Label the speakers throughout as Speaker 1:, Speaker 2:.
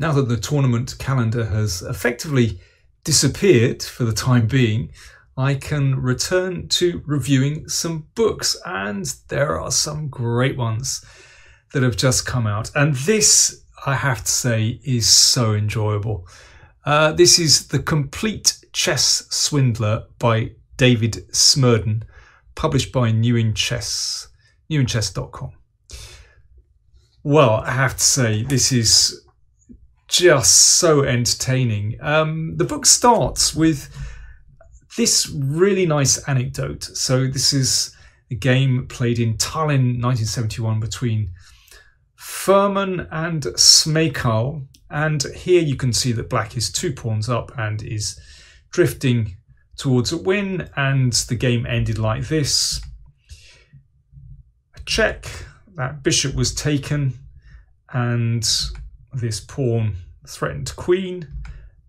Speaker 1: now that the tournament calendar has effectively disappeared for the time being, I can return to reviewing some books, and there are some great ones that have just come out. And this, I have to say, is so enjoyable. Uh, this is The Complete Chess Swindler by David Smerdon, published by New in Chess, newinchess.com. Well, I have to say, this is just so entertaining. Um, the book starts with this really nice anecdote. So, this is a game played in Tallinn 1971 between Furman and Smejkal. And here you can see that black is two pawns up and is drifting towards a win. And the game ended like this a check, that bishop was taken, and this pawn threatened queen.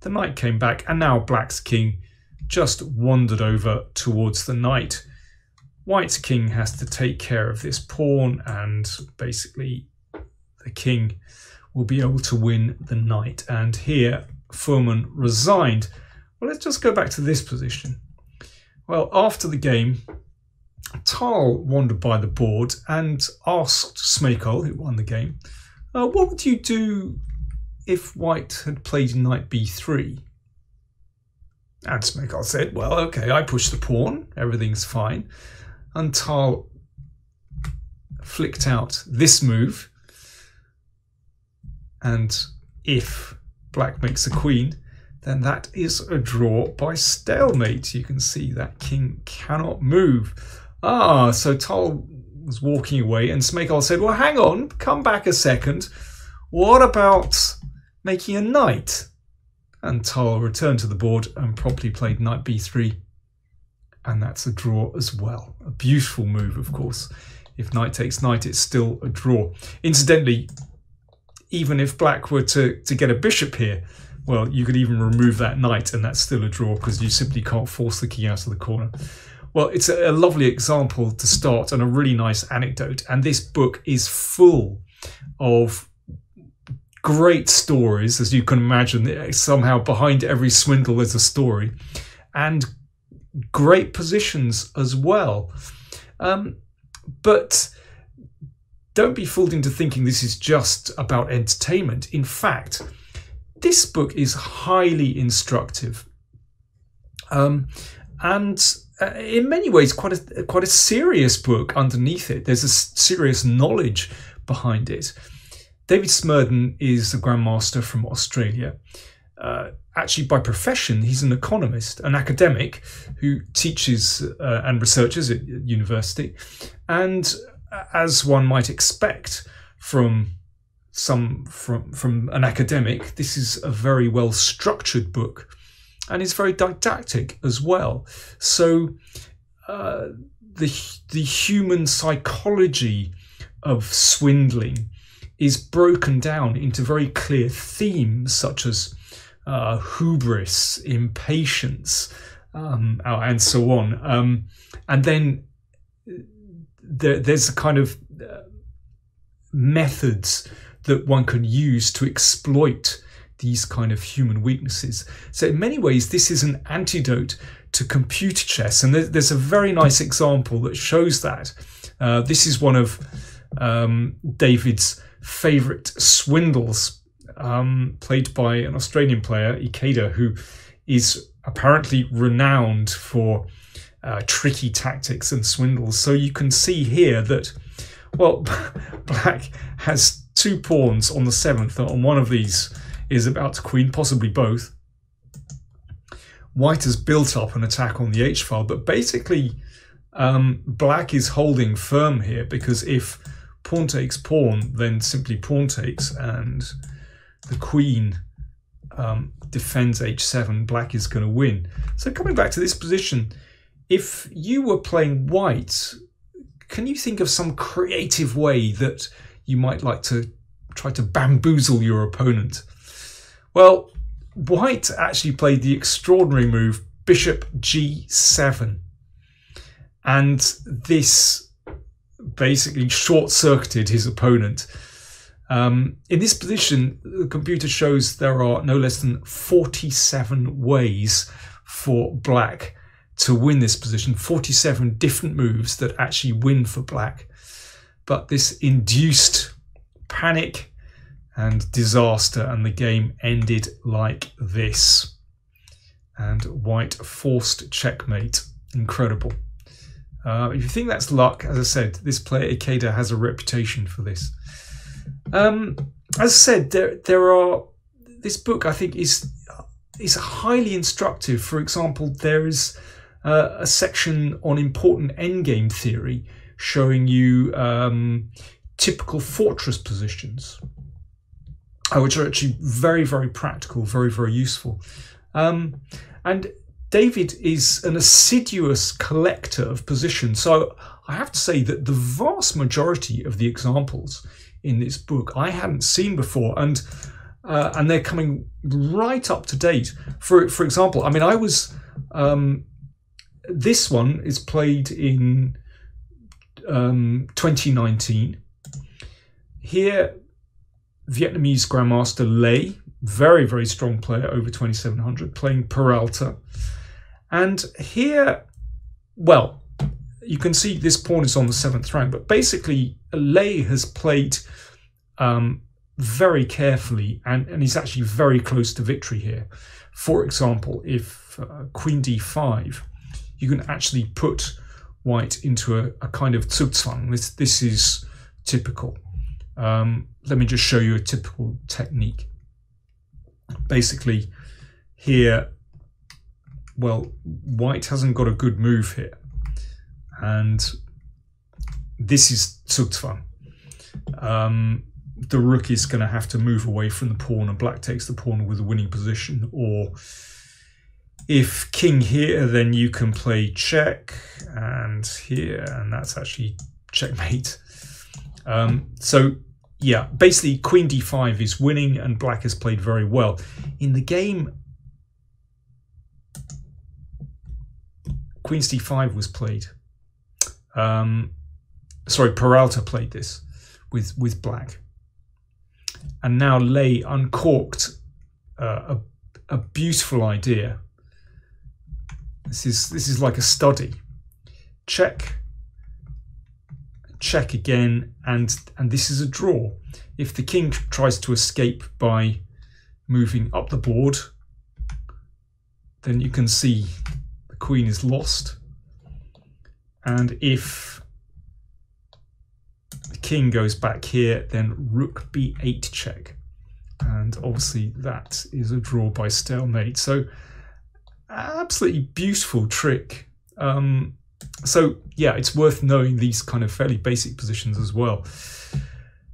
Speaker 1: The knight came back, and now black's king just wandered over towards the knight. White's king has to take care of this pawn, and basically, the king will be able to win the knight. And here, Furman resigned. Well, let's just go back to this position. Well, after the game, Tal wandered by the board and asked Smejkal, who won the game, uh, what would you do if white had played knight b3? And Smejkal said, well, okay, I push the pawn, everything's fine. And Tal flicked out this move. And if black makes a queen, then that is a draw by stalemate. You can see that king cannot move. Ah, so Tal was walking away, and Smejkal said, Well, hang on, come back a second. What about making a knight? And Tal returned to the board and promptly played knight b3. And that's a draw as well. A beautiful move, of course. If knight takes knight, it's still a draw. Incidentally, even if black were to, to get a bishop here, well, you could even remove that knight and that's still a draw because you simply can't force the king out of the corner. Well, it's a, lovely example to start and a really nice anecdote. And this book is full of great stories, as you can imagine. Somehow behind every swindle there's a story, and great positions as well. Um, but don't be fooled into thinking this is just about entertainment. In fact, this book is highly instructive. Um, and uh, in many ways quite a quite a serious book underneath it. There's a serious knowledge behind it. David Smerdon is a grandmaster from Australia. Uh, actually, by profession, he's an economist, an academic who teaches uh, and researches at university. And uh, as one might expect from some from from an academic, this is a very well structured book and it's very didactic as well. So uh, the the human psychology of swindling is broken down into very clear themes such as uh, hubris, impatience, um, oh, and so on. Um, and then there, there's a kind of uh, methods that one can use to exploit these kind of human weaknesses. So, in many ways, this is an antidote to computer chess. And there's a very nice example that shows that. Uh, this is one of um, David's favourite swindles, um, played by an Australian player, Ikeda, who is apparently renowned for uh, tricky tactics and swindles. So you can see here that, well, black has two pawns on the seventh. On one of these is about to queen, possibly both. White has built up an attack on the h file, but basically um, black is holding firm here because if pawn takes pawn, then simply pawn takes and the queen um, defends h7, black is going to win. So coming back to this position, if you were playing white, can you think of some creative way that you might like to try to bamboozle your opponent? Well, White actually played the extraordinary move Bishop G7. And this basically short circuited his opponent. Um, in this position, the computer shows there are no less than 47 ways for black to win this position, 47 different moves that actually win for black. But this induced panic and disaster, and the game ended like this. And white forced checkmate. Incredible. Uh, if you think that's luck, as I said, this player Ikeda has a reputation for this. Um, as I said, there there are this book I think is is highly instructive. For example, there is uh, a section on important endgame theory showing you um, typical fortress positions, which are actually very very practical, very very useful. Um, and David is an assiduous collector of positions. So I have to say that the vast majority of the examples in this book I hadn't seen before, and uh, and they're coming right up to date. For for example, I mean, I was um, this one is played in um, 2019. Here, Vietnamese Grandmaster Le, very very strong player, over 2700, playing Peralta. And here, well, you can see this pawn is on the seventh rank, but basically Le has played um, very carefully and, and he's actually very close to victory here. For example, if uh, queen d5, you can actually put white into a, a kind of zugzwang. This, this is typical. Um, let me just show you a typical technique. Basically, here well, white hasn't got a good move here. And this is Zugzwang. Um, the rook is going to have to move away from the pawn and black takes the pawn with a winning position. Or if king here, then you can play check and here, and that's actually checkmate. Um, so yeah, basically queen d5 is winning and black has played very well. In the game Queen's d5 was played. Um, sorry, Peralta played this with with black, and now Le uncorked uh, a a beautiful idea. This is this is like a study. Check, check again, and and this is a draw. If the king tries to escape by moving up the board, then you can see the queen is lost. And if the king goes back here, then rook b8 check. And obviously that is a draw by stalemate. So absolutely beautiful trick. Um, so yeah, it's worth knowing these kind of fairly basic positions as well.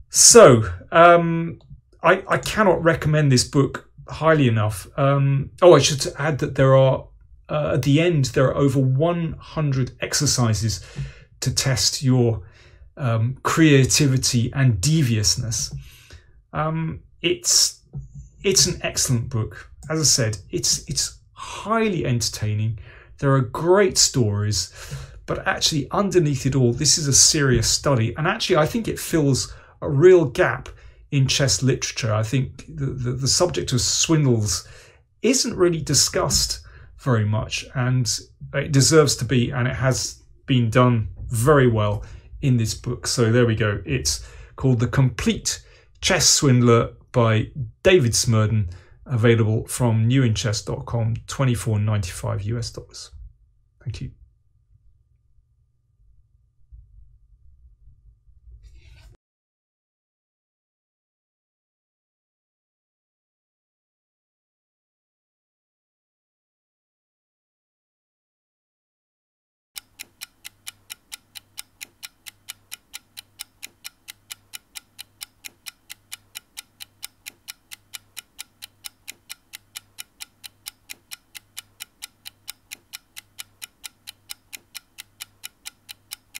Speaker 1: So um, I, I cannot recommend this book highly enough. Um, oh, I should add that there are uh, at the end, there are over 100 exercises to test your um, creativity and deviousness. Um, it's it's an excellent book. As I said, it's it's highly entertaining. There are great stories, but actually underneath it all, this is a serious study. And actually, I think it fills a real gap in chess literature. I think the, the, the subject of swindles isn't really discussed very much, and it deserves to be, and it has been done very well in this book. So there we go. It's called The Complete Chess Swindler by David Smerdon, available from newinchess.com, 24.95 US dollars. Thank you.